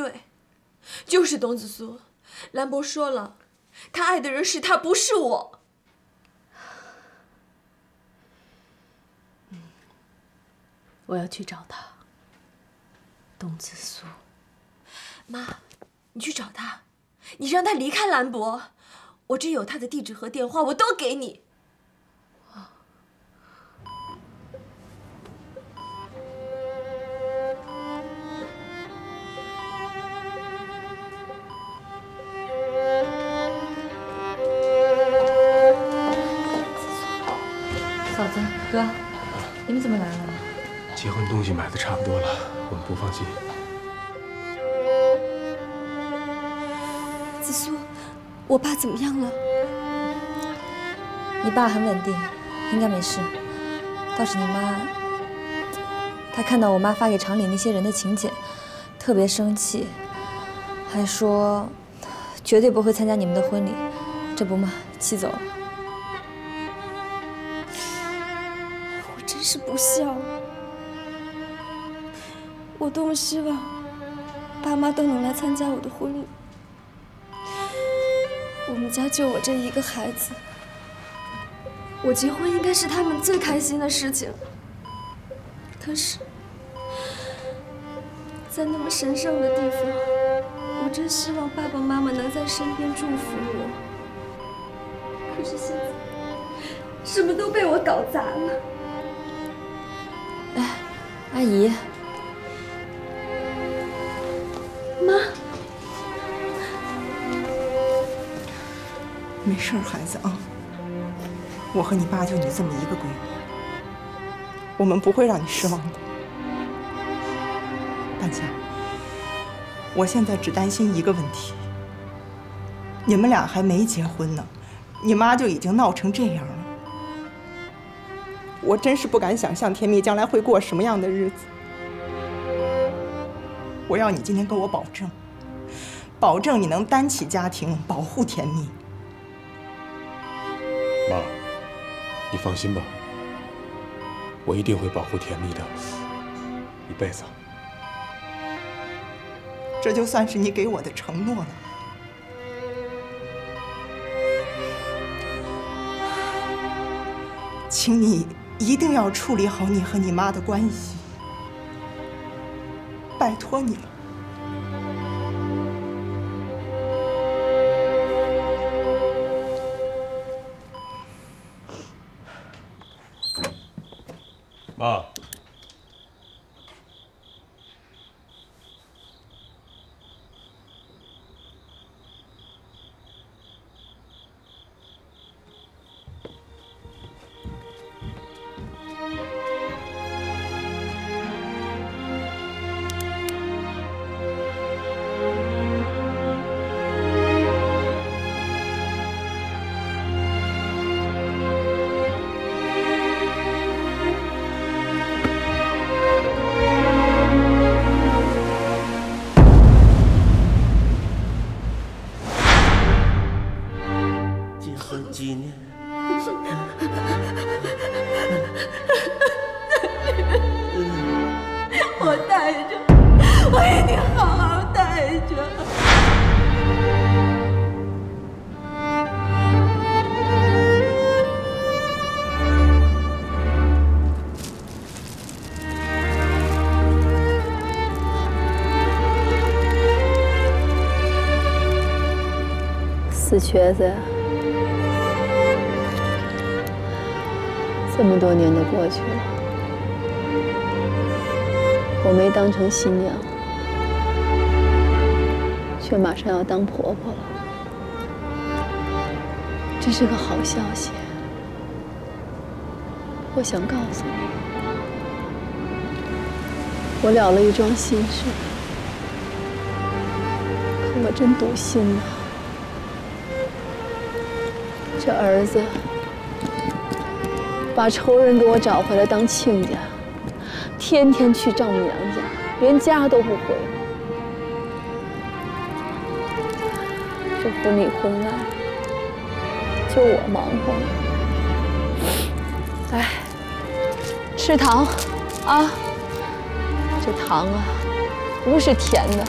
对，就是董子苏。兰博说了，他爱的人是他，不是我。我要去找他。董子苏，妈，你去找他，你让他离开兰博。我这有他的地址和电话，我都给你。你怎么来了？结婚东西买的差不多了，我们不放心。子苏，我爸怎么样了？你爸很稳定，应该没事。倒是你妈，她看到我妈发给厂里那些人的请柬，特别生气，还说绝对不会参加你们的婚礼。这不嘛，气走了。不孝。我多么希望爸妈都能来参加我的婚礼。我们家就我这一个孩子，我结婚应该是他们最开心的事情。可是，在那么神圣的地方，我真希望爸爸妈妈能在身边祝福我。可是现在，什么都被我搞砸了。阿姨。妈，没事，孩子啊。我和你爸就你这么一个闺女，我们不会让你失望的。半夏，我现在只担心一个问题：你们俩还没结婚呢，你妈就已经闹成这样了。我真是不敢想象甜蜜将来会过什么样的日子。我要你今天跟我保证，保证你能担起家庭，保护甜蜜。妈，你放心吧，我一定会保护甜蜜的，一辈子。这就算是你给我的承诺了。请你一定要处理好你和你妈的关系。拜托你了，妈。瘸子！这么多年都过去了，我没当成新娘，却马上要当婆婆了。这是个好消息，我想告诉你，我了了一桩心事，可我真堵心呐。这儿子把仇人给我找回来当亲家，天天去丈母娘家，连家都不回。这婚里婚外，就我忙活。哎，吃糖，啊，这糖啊，不是甜的，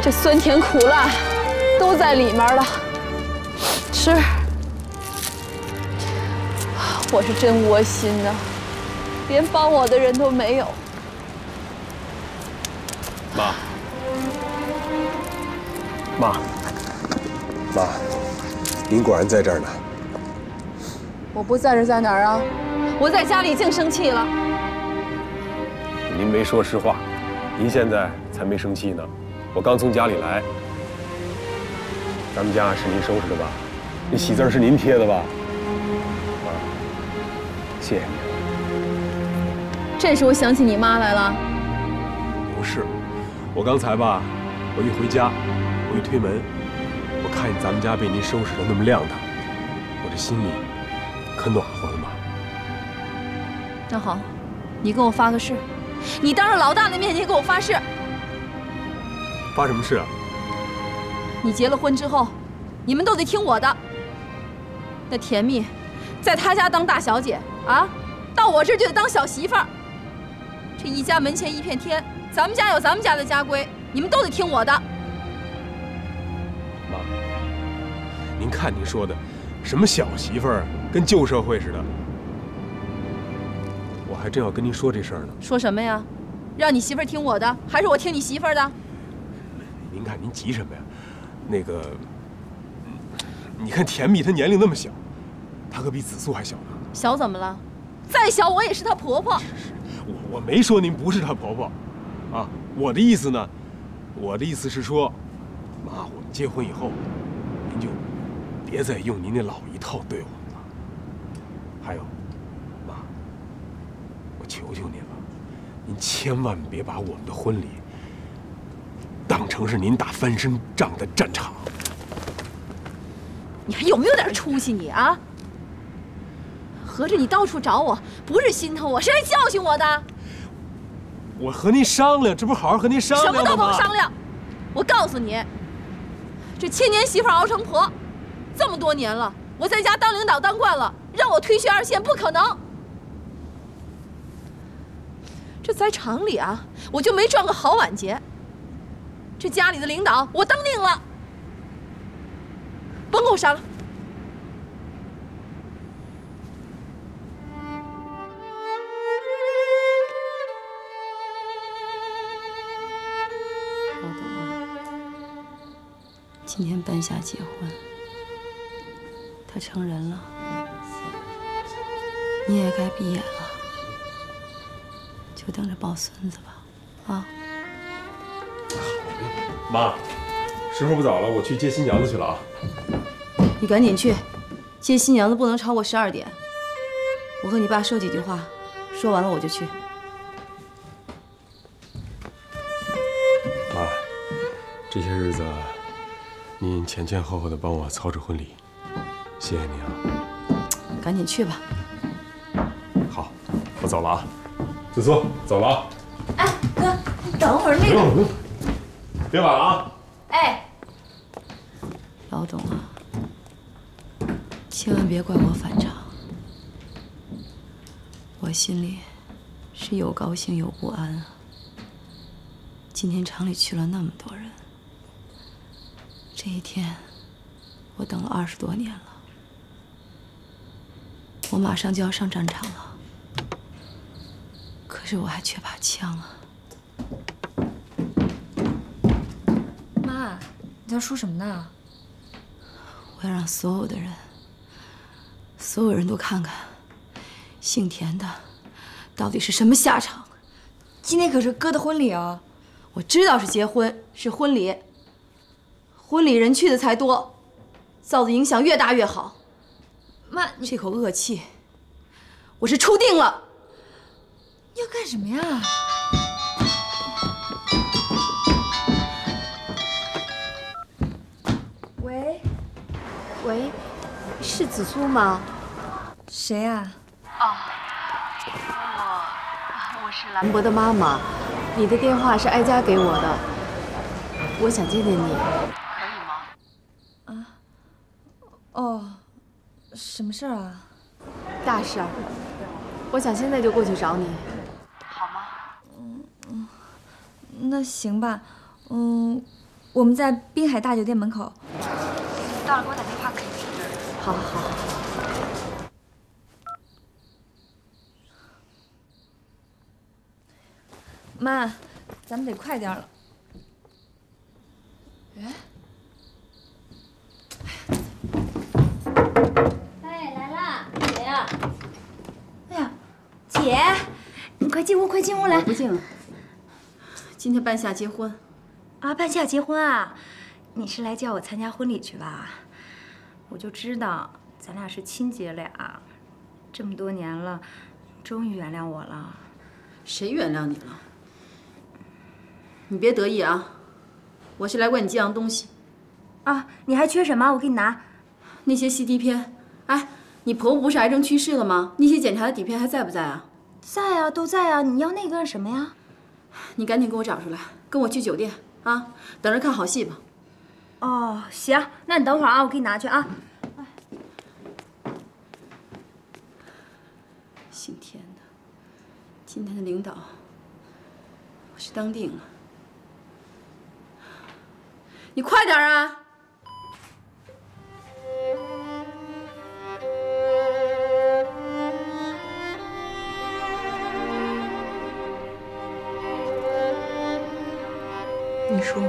这酸甜苦辣都在里面了。吃，我是真窝心呐，连帮我的人都没有。妈，妈，妈，您果然在这儿呢。我不在这在哪儿啊？我在家里净生气了。您没说实话，您现在才没生气呢。我刚从家里来，咱们家是您收拾的吧？那喜字是您贴的吧？啊，谢谢你。这时候想起你妈来了。不是，我刚才吧，我一回家，我一推门，我看见咱们家被您收拾的那么亮堂，我这心里可暖和了嘛。那好，你跟我发个誓，你当着老大的面前给我发誓，发什么誓啊？你结了婚之后，你们都得听我的。那甜蜜，在他家当大小姐啊，到我这儿就得当小媳妇儿。这一家门前一片天，咱们家有咱们家的家规，你们都得听我的。妈，您看您说的，什么小媳妇儿，跟旧社会似的。我还正要跟您说这事儿呢。说什么呀？让你媳妇儿听我的，还是我听你媳妇儿的？您看您急什么呀？那个，你看甜蜜她年龄那么小，她可比子素还小呢。小怎么了？再小我也是她婆婆。我我没说您不是她婆婆，啊，我的意思呢，我的意思是说，妈，我们结婚以后，您就别再用您那老一套对我们了。还有，妈，我求求您了，您千万别把我们的婚礼当成是您打翻身仗的战场。你还有没有点出息你啊？合着你到处找我，不是心疼我，是来教训我的。我和您商量，这不好好和您商量什么都甭商量。我告诉你，这千年媳妇熬成婆，这么多年了，我在家当领导当惯了，让我退居二线不可能。这在厂里啊，我就没赚个好晚节。这家里的领导，我当定了，甭跟我商量。今天半夏结婚，他成人了，你也该闭眼了，就等着抱孙子吧，啊！妈，时候不早了，我去接新娘子去了啊。你赶紧去，接新娘子不能超过十二点。我和你爸说几句话，说完了我就去。前前后后的帮我操持婚礼，谢谢你啊。赶紧去吧。好，我走了啊。子苏，走了啊。哎，哥，你等会儿那不用不用，别晚了啊。哎，老董啊，千万别怪我反常，我心里是有高兴有不安啊。今天厂里去了那么多人，这一天我等了二十多年了，我马上就要上战场了，可是我还缺把枪啊。妈，你在说什么呢？我要让所有的人，所有人都看看，姓田的到底是什么下场。今天可是哥的婚礼啊！我知道是结婚，是婚礼，婚礼人去的才多，造的影响越大越好。妈，这口恶气，我是出定了。你要干什么呀？喂，喂，是紫苏吗？谁呀、我是兰博的妈妈，你的电话是哀家给我的，我想见见你。哦什么事儿啊？大事儿我想现在就过去找你。好吗？嗯嗯那行吧。嗯我们在滨海大酒店门口。到了给我打电话可以。吗好好好。妈咱们得快点了。哎？姐，你快进屋，快进屋来。不进了。今天半夏结婚。啊，半夏结婚啊？你是来叫我参加婚礼去吧？我就知道咱俩是亲姐俩，这么多年了，终于原谅我了。谁原谅你了？你别得意啊！我是来管你寄样东西。啊，你还缺什么？我给你拿。那些 CD 片。哎，你婆婆不是癌症去世了吗？那些检查的底片还在不在啊？在啊，都在啊。你要那个干什么呀？你赶紧给我找出来，跟我去酒店啊，等着看好戏吧。哦，行，那你等会儿啊，我给你拿去啊。姓田的，今天的领导，我是当定了。你快点啊！说，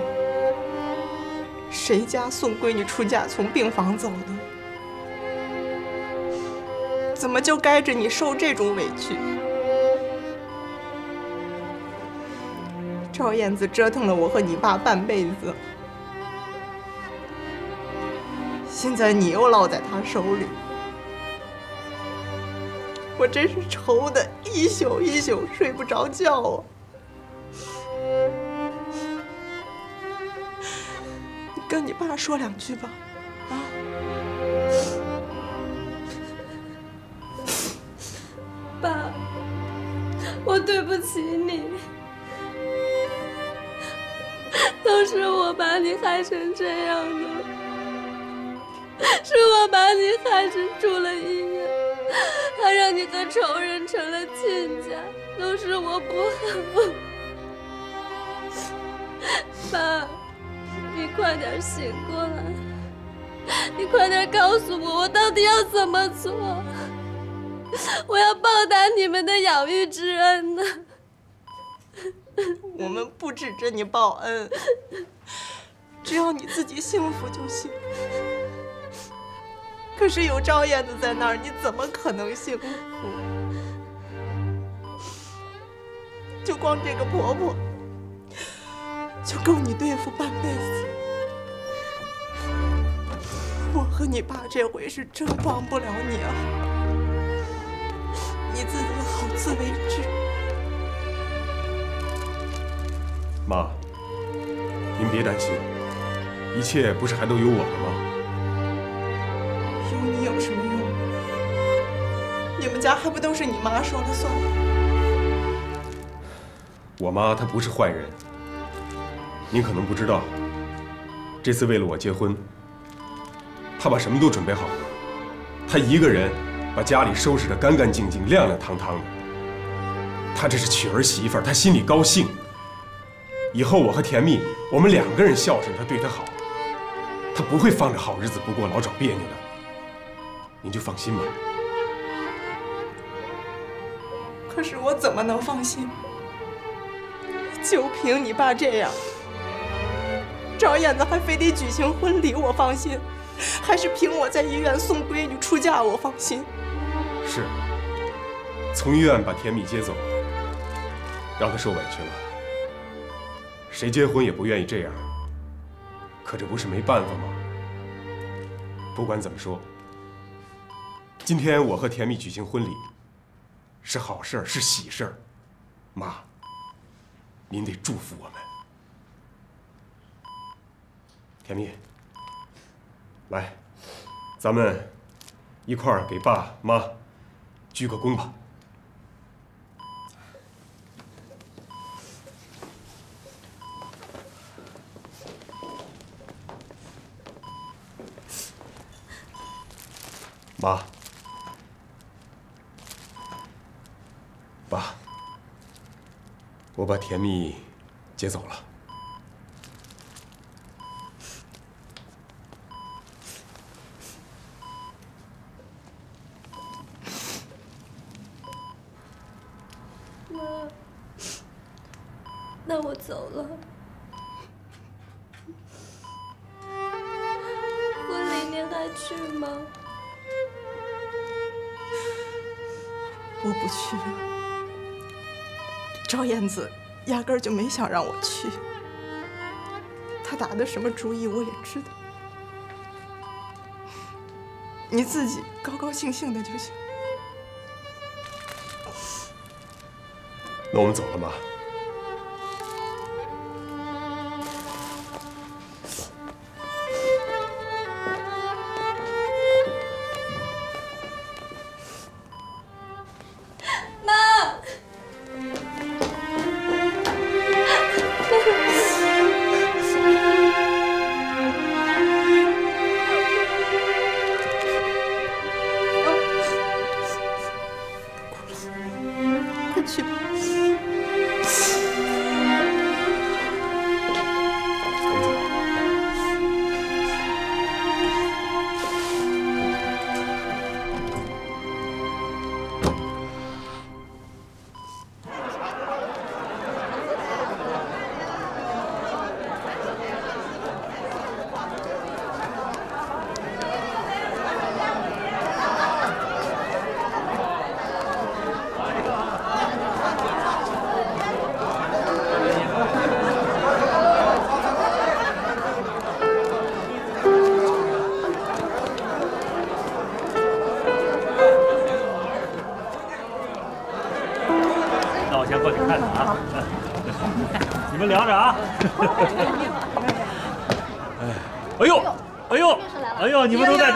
谁家送闺女出嫁从病房走的？怎么就该着你受这种委屈？赵燕子折腾了我和你爸半辈子。现在你又落在他手里，我真是愁的一宿一宿睡不着觉啊！爸说两句吧，啊！爸，我对不起你，都是我把你害成这样的。是我把你害成住了医院，还让你和仇人成了亲家，都是我不好。爸，快点醒过来，你快点告诉我，我到底要怎么做？我要报答你们的养育之恩呢。我们不指着你报恩，只要你自己幸福就行。可是有赵燕子在那儿，你怎么可能幸福？就光这个婆婆，就够你对付半辈子。我和你爸这回是真帮不了你啊，你自己好自为之。妈，您别担心，一切不是还都有我的吗？有你有什么用？你们家还不都是你妈说了算吗？我妈她不是坏人，您可能不知道。这次为了我结婚，她把什么都准备好了。她一个人把家里收拾得干干净净、亮亮堂堂的。她这是娶儿媳妇，她心里高兴。以后我和甜蜜，我们两个人孝顺她，对她好，她不会放着好日子不过，老找别扭的。您就放心吧。可是我怎么能放心？就凭你爸这样，赵燕子还非得举行婚礼，我放心；还是凭我在医院送闺女出嫁，我放心。是，从医院把甜蜜接走，让她受委屈了。谁结婚也不愿意这样，可这不是没办法吗？不管怎么说。今天我和甜蜜举行婚礼，是好事儿，是喜事儿。妈，您得祝福我们。甜蜜，来，咱们一块儿给爸妈鞠个躬吧。妈。爸，我把甜蜜接走了。没想让我去，他打的什么主意我也知道。你自己高高兴兴的就行。那我们走了，妈。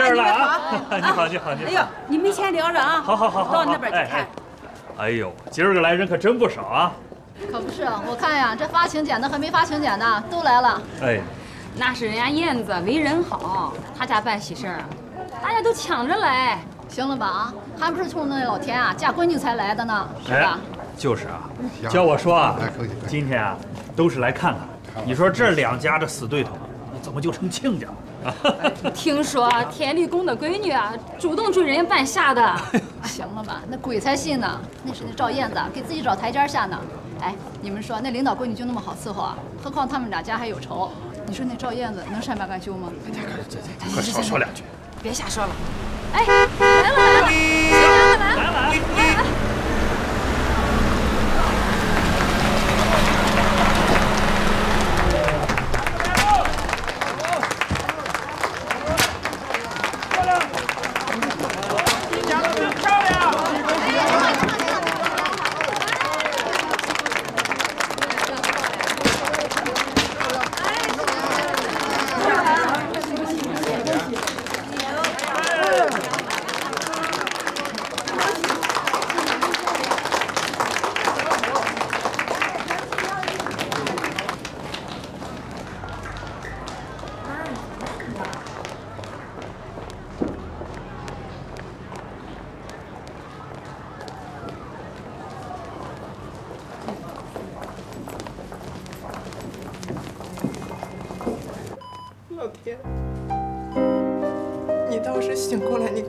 这儿了啊！你好，你好，你好。哎呦，你们先聊着啊。好好好好，到那边去哎看。。哎呦，今儿个来人可真不少啊！可不是，我看呀，这发请柬的和没发请柬的都来了。哎，那是人家燕子为人好，他家办喜事儿，大家都抢着来。行了吧啊，还不是冲着那老田啊嫁闺女才来的呢，是哎吧？，就是啊，叫我说啊今天啊都是来看看。你说这两家的死对头，怎么就成亲家了？听说田立功的闺女啊，主动追人家半下的。行了吧，那鬼才信呢，那是那赵燕子给自己找台阶下呢。哎，你们说那领导闺女就那么好伺候啊？何况他们俩家还有仇，你说那赵燕子能善罢甘休吗快快？快少说两句。别瞎说了。哎，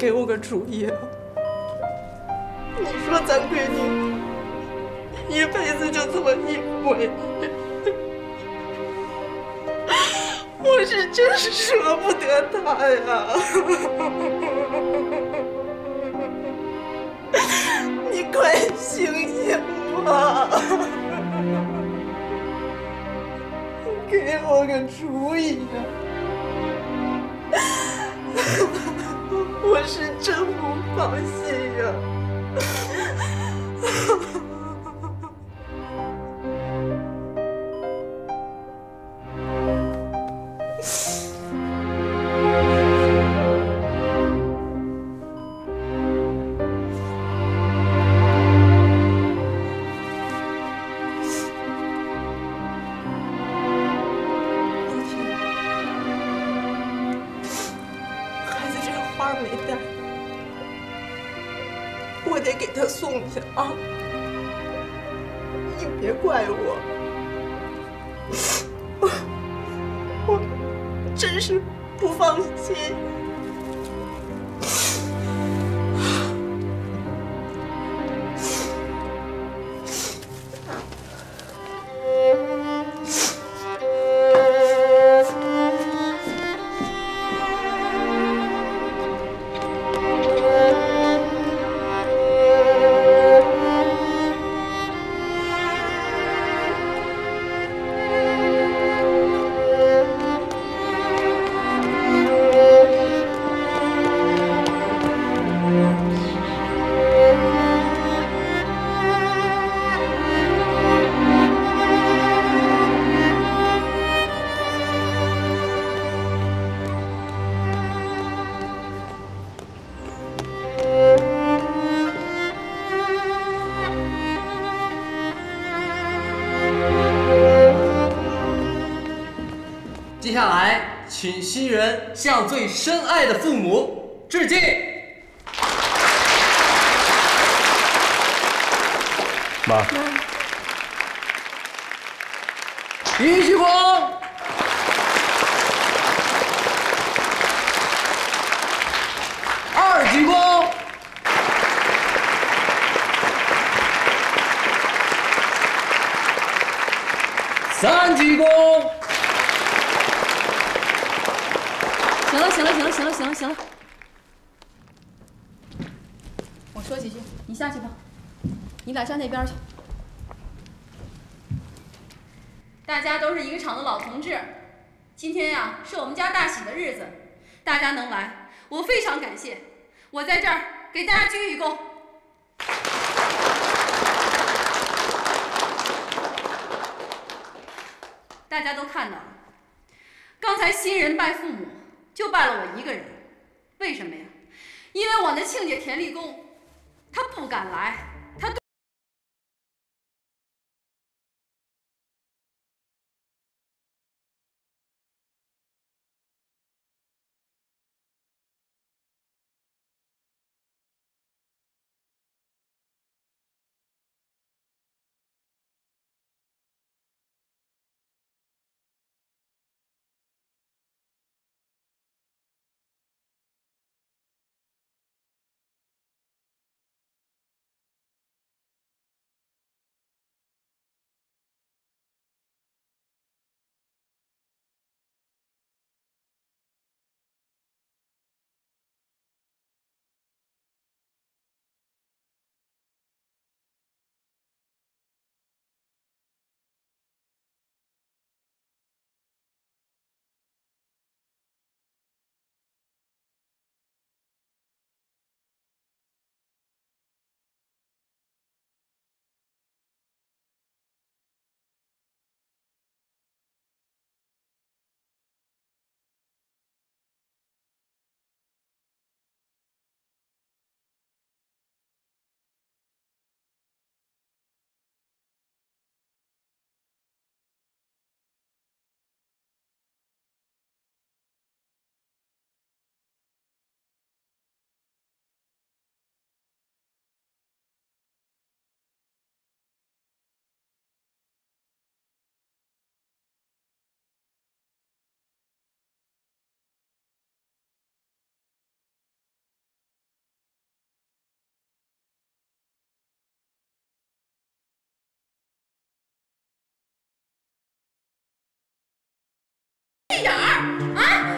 给我个主意啊！你说咱闺女一辈子就这么一回，我是真舍不得她呀！别怪我，我我真是不放心。请新人向最深爱的父母致敬。妈，一鞠躬，二鞠躬，三鞠躬。行了，行了，行行了，我说几句，你下去吧。你俩站那边去。大家都是一个厂的老同志，今天呀是我们家大喜的日子，大家能来，我非常感谢。我在这儿给大家鞠一躬。大家都看到了，刚才新人拜父母。就拜了我一个人，为什么呀？因为我那亲家田立功，他不敢来，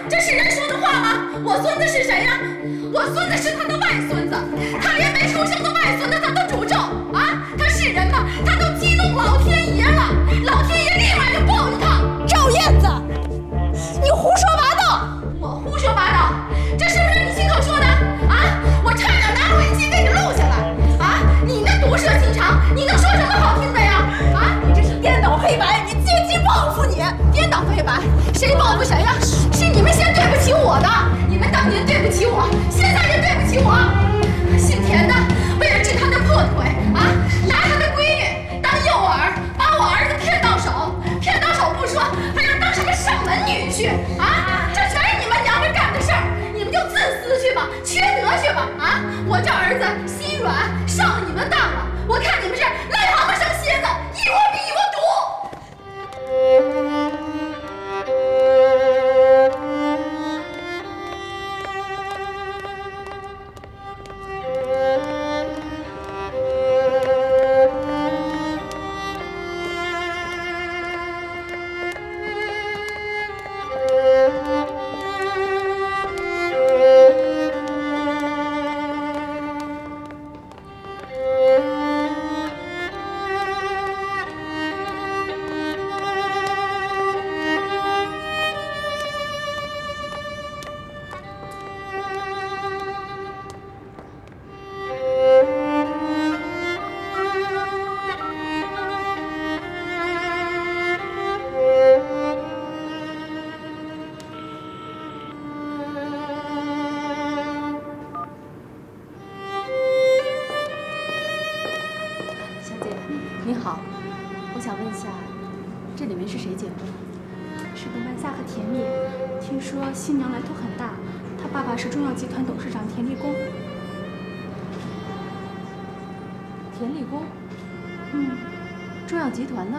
这是人说的话吗？我孙子是谁呀？我孙子是他的外孙子，他连没出生的外孙子他都诅咒啊！他是人吗？他都激怒老天爷了，老天爷立马就报应他。赵燕子，你胡说八道！我胡说八道？这是不是你亲口说的啊？我差点拿录音机给你录下来啊！你那毒舌心肠，你能说什么好听的呀？啊！你这是颠倒黑白，你借机报复你！颠倒黑白，谁报复谁呀？是起我，现在就对不起我。姓田的为了治他那破腿啊，拿他的闺女当诱饵，把我儿子骗到手，骗到手不说，还要当什么上门女婿啊？这全是你们娘们干的事儿，你们就自私去吧，缺德去吧啊！我这儿子心软，上了你们当了，我看你们是田立功，嗯，中药集团的。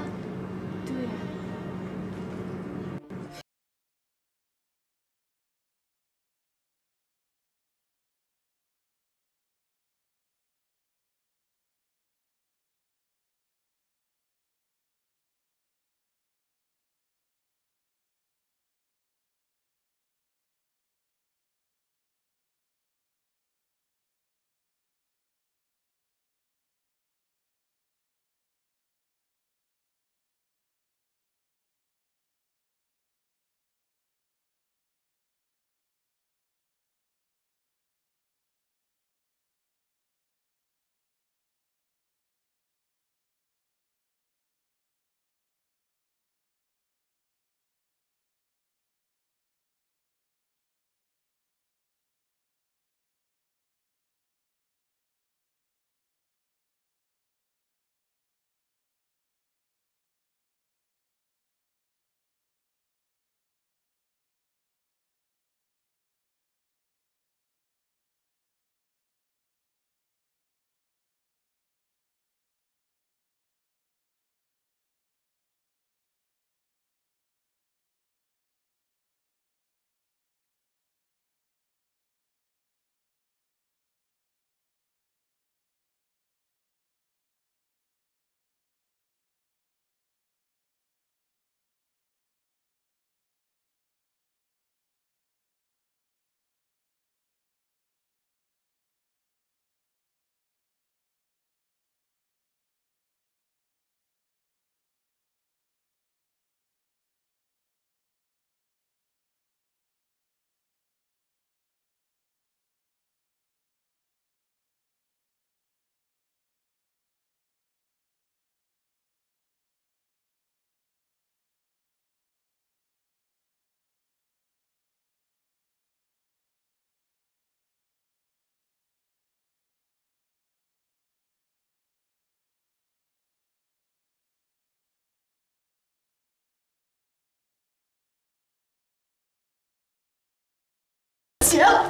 起来了，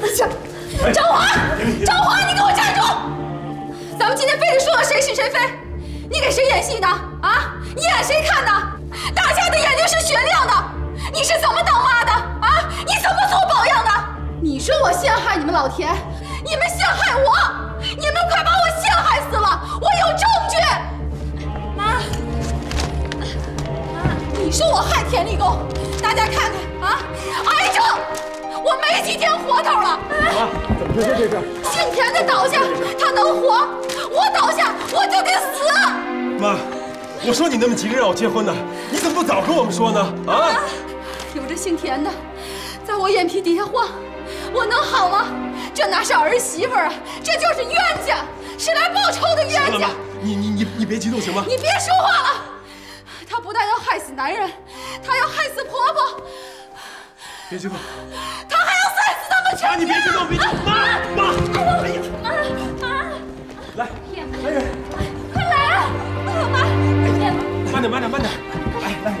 回去！张华，张华，你给我站住！咱们今天非得说到谁是谁非，你给谁演戏呢？啊，你演谁看呢？大家的眼睛是雪亮的，你是怎么当妈的？啊，你怎么做榜样的？你说我陷害你们老田，你们陷害我，你们快把我陷害死了！我有证据。妈，你说我害田立功，大家看看啊，癌症。我没几天活头了。妈，怎么回事？这是姓田的倒下，他能活；我倒下，我就得死。妈，我说你那么急着让我结婚呢，你怎么不早跟我们说呢？啊！有这姓田的，在我眼皮底下晃，我能好吗？这哪是儿媳妇啊，这就是冤家，是来报仇的冤家。你你你你别激动行吗？你别说话了。她不但要害死男人，她要害死婆婆。别激动，他还要害死他们全家！你别激动，别激动，妈妈，哎呀，妈妈，来，来人，快来啊！妈，慢点，慢点，慢点，来来，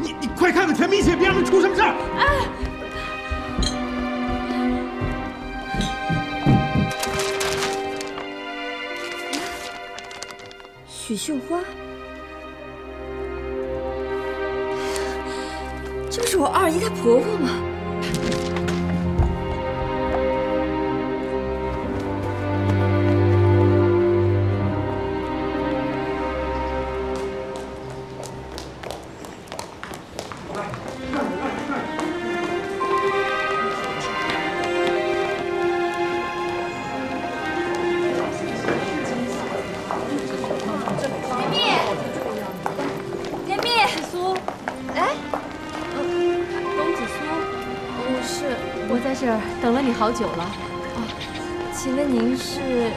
你你快看看田明姐，别让他出什么事儿！哎，许秀花。我二姨她婆婆吗？好久了，啊，请问您是？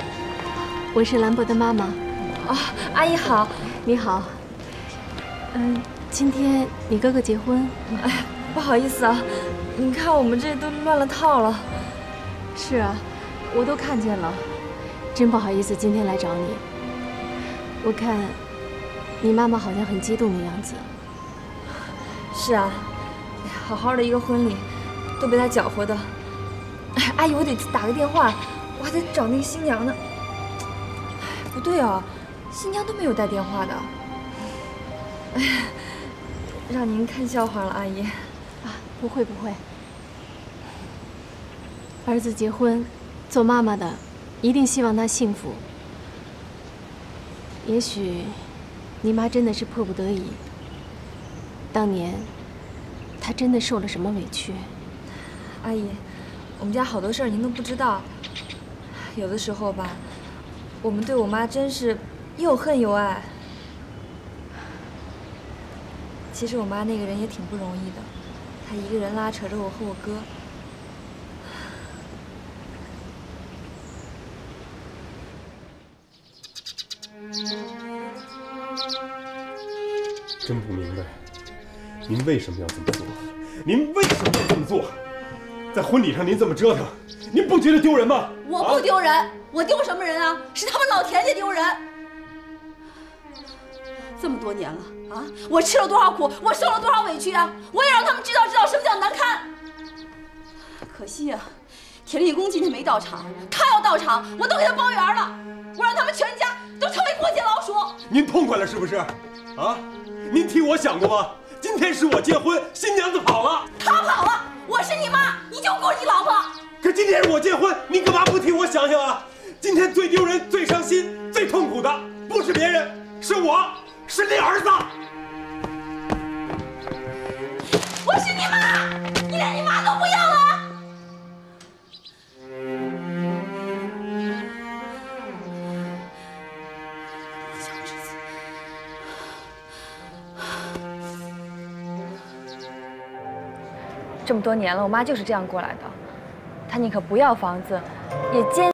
我是兰博的妈妈。哦，阿姨好，你好。嗯，今天你哥哥结婚。哎呀，不好意思啊，你看我们这都乱了套了。是啊，我都看见了，真不好意思今天来找你。我看你妈妈好像很激动的样子。是啊，好好的一个婚礼，都被他搅和的。哎，阿姨，我得打个电话，我还得找那个新娘呢。不对啊，新娘都没有带电话的。哎，让您看笑话了，阿姨。啊，不会不会。儿子结婚，做妈妈的一定希望他幸福。也许，你妈真的是迫不得已。当年，她真的受了什么委屈？阿姨，我们家好多事儿您都不知道。有的时候吧，我们对我妈真是又恨又爱。其实我妈那个人也挺不容易的，她一个人拉扯着我和我哥。真不明白，您为什么要这么做？您为什么要这么做？在婚礼上您这么折腾，您不觉得丢人吗？我不丢人，我丢什么人啊？是他们老田家丢人。这么多年了啊，我吃了多少苦，我受了多少委屈啊！我也让他们知道知道什么叫难堪。可惜呀，田立功今天没到场，他要到场，我都给他包圆了，我让他们全家都成为过街老鼠。您痛快了是不是？啊？您替我想过吗？今天是我结婚，新娘子跑了，她跑了，我是你妈，你就顾你老婆。可今天是我结婚，你干嘛不替我想想啊？今天最丢人、最伤心、最痛苦的不是别人，是我，是你儿子。这么多年了，我妈就是这样过来的。她宁可不要房子，也坚。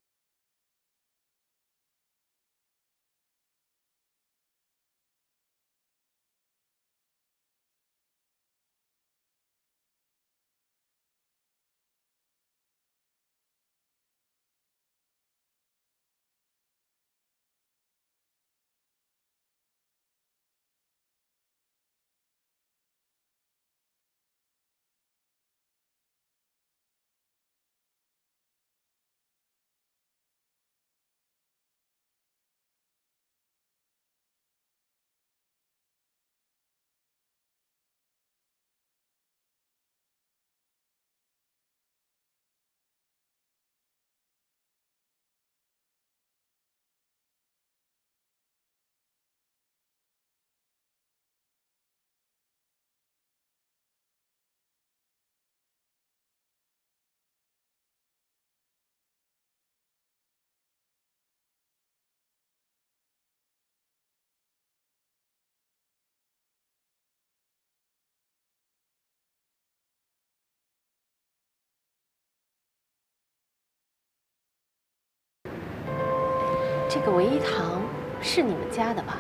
这个唯一堂是你们家的吧？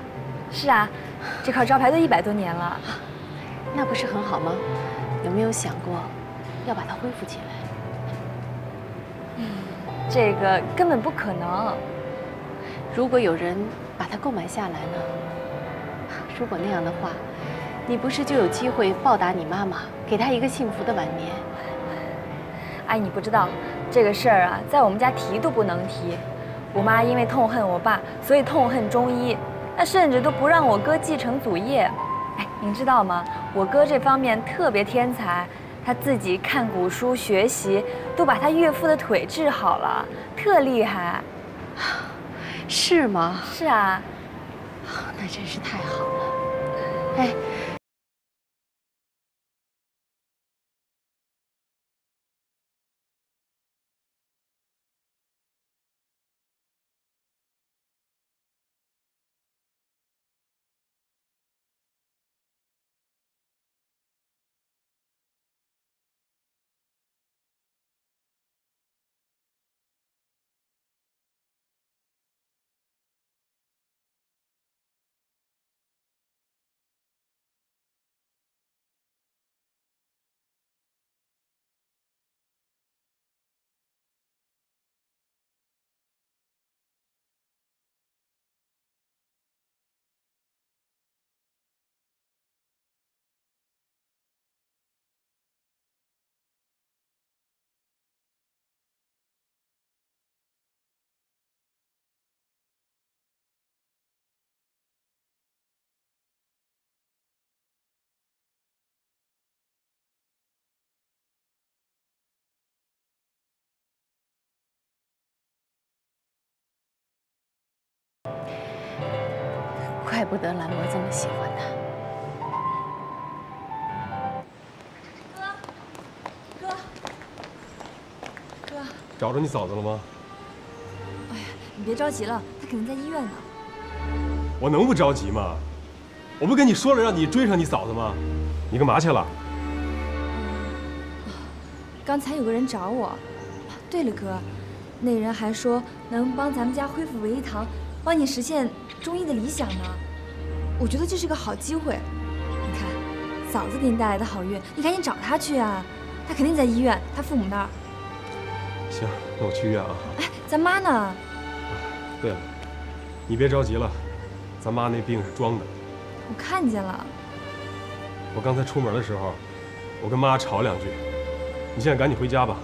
是啊，这块招牌都一百多年了，那不是很好吗？有没有想过要把它恢复起来？嗯，这个根本不可能。如果有人把它购买下来呢？如果那样的话，你不是就有机会报答你妈妈，给她一个幸福的晚年？哎，你不知道这个事儿啊，在我们家提都不能提。我妈因为痛恨我爸，所以痛恨中医，那甚至都不让我哥继承祖业。哎，您知道吗？我哥这方面特别天才，他自己看古书学习，都把他岳父的腿治好了，特厉害。是吗？是啊。那真是太好了。哎。怪不得兰博这么喜欢他。哥，哥，哥找着你嫂子了吗？哎呀，你别着急了，她肯定在医院呢。我能不着急吗？我不跟你说了，让你追上你嫂子吗？你干嘛去了？刚才有个人找我。对了，哥，那人还说能帮咱们家恢复唯一堂，帮你实现中医的理想呢。我觉得这是个好机会。你看，嫂子给你带来的好运，你赶紧找她去啊！她肯定在医院，她父母那儿。行，那我去医院啊。哎，咱妈呢？对了，你别着急了，咱妈那病是装的。我看见了。我刚才出门的时候，我跟妈吵两句。你现在赶紧回家吧，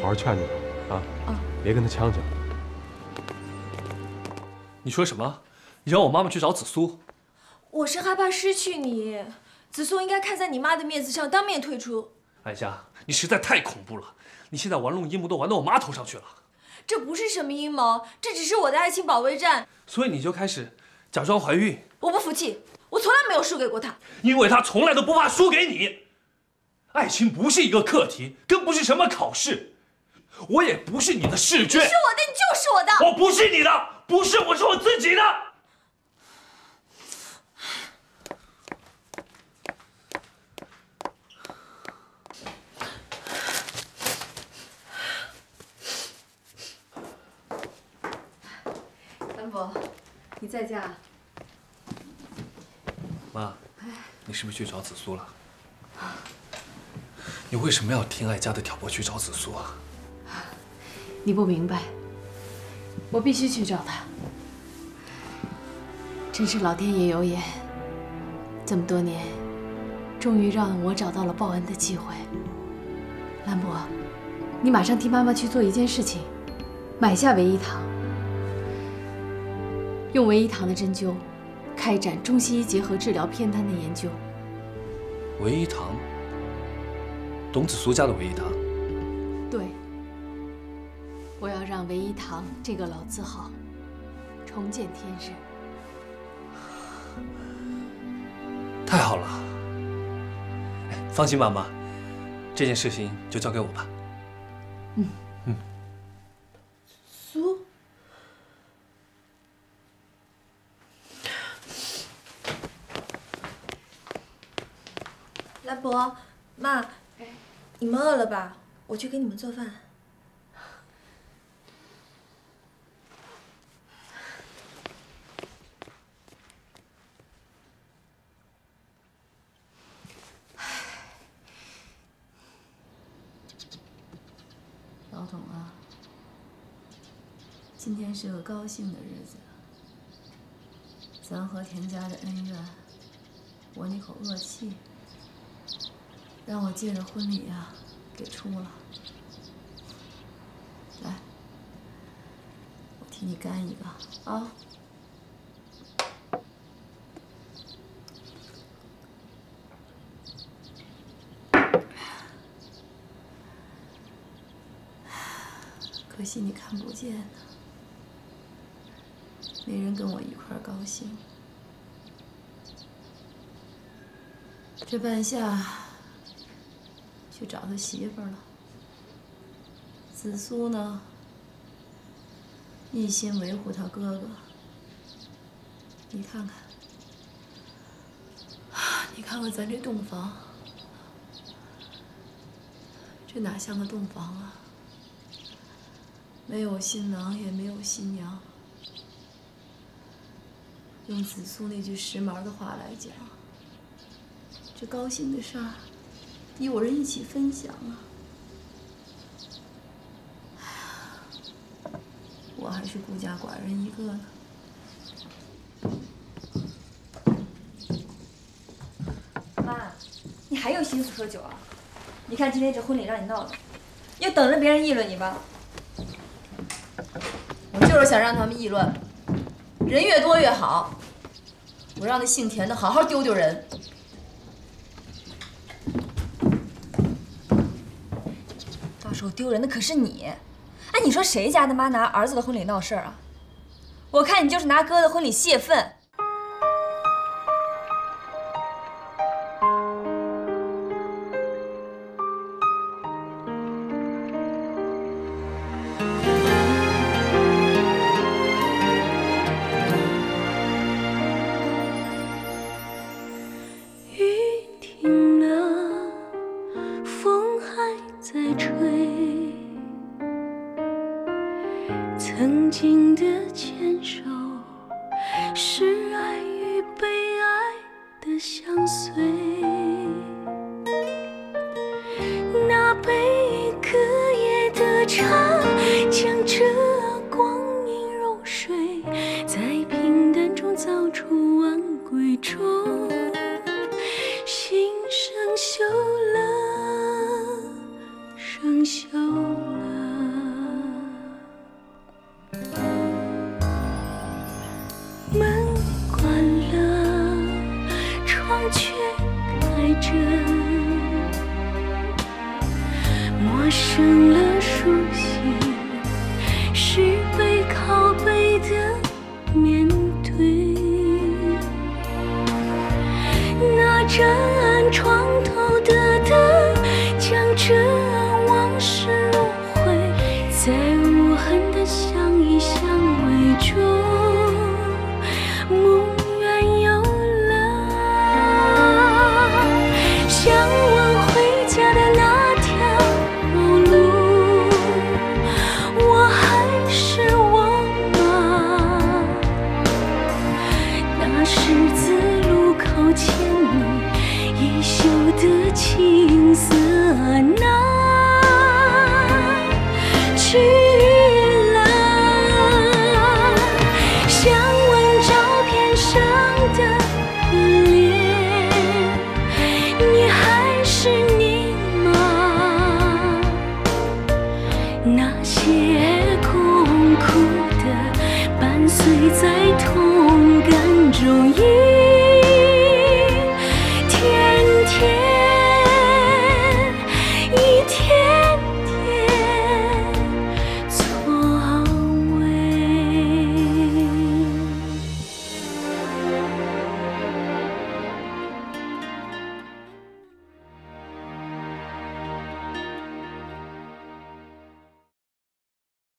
好好劝劝她啊，别跟她呛呛。你说什么？你让我妈妈去找紫苏？我是害怕失去你，子松应该看在你妈的面子上当面退出。艾佳，你实在太恐怖了！你现在玩弄阴谋都玩到我妈头上去了。这不是什么阴谋，这只是我的爱情保卫战。所以你就开始假装怀孕？我不服气，我从来没有输给过他。因为他从来都不怕输给你。爱情不是一个课题，更不是什么考试。我也不是你的试卷。是我的，你就是我的。我不是你的，不是，我是我自己的。你在家？妈，你是不是去找紫苏了？你为什么要听艾佳的挑拨去找紫苏啊？你不明白，我必须去找他。真是老天爷有眼，这么多年，终于让我找到了报恩的机会。兰博，你马上替妈妈去做一件事情，买下唯一堂，用唯一堂的针灸，开展中西医结合治疗偏瘫的研究。唯一堂，董子苏家的唯一堂。对，我要让唯一堂这个老字号重见天日。太好了！哎，放心吧，妈，这件事情就交给我吧。嗯饿了吧？我去给你们做饭。老董啊，今天是个高兴的日子，咱和田家的恩怨，我那口恶气，让我借着婚礼啊给出了。来，我替你干一个啊。可惜你看不见呢，没人跟我一块高兴。这半夏去找他媳妇了，紫苏呢，一心维护他哥哥。你看看，你看看咱这洞房，这哪像个洞房啊？没有新郎，也没有新娘。用紫苏那句时髦的话来讲，这高兴的事儿，有人一起分享啊！我还是孤家寡人一个呢。妈，你还有心思喝酒啊？你看今天这婚礼让你闹的，又等着别人议论你吧？我就是想让他们议论，人越多越好。我让那姓田的好好丢丢人。时候丢人的可是你。哎，你说谁家的妈拿儿子的婚礼闹事儿啊？我看你就是拿哥的婚礼泄愤。那